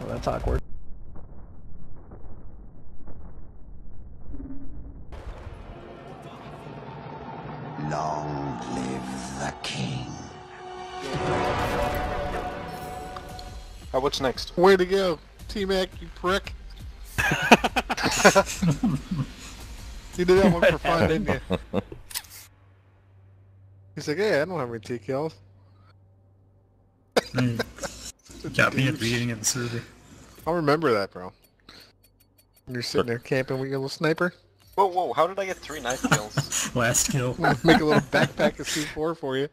Well, that's awkward. Long live the king. Uh, what's next? Way to go, T-Mac, you prick. you did that one for fun, didn't you? He's like, hey, I don't have any T kills. Mm. Got me at the beginning of the survey. I'll remember that, bro. You're sitting there camping with your little sniper, Whoa, whoa, how did I get three knife kills? Last kill. make a little backpack of C4 for you.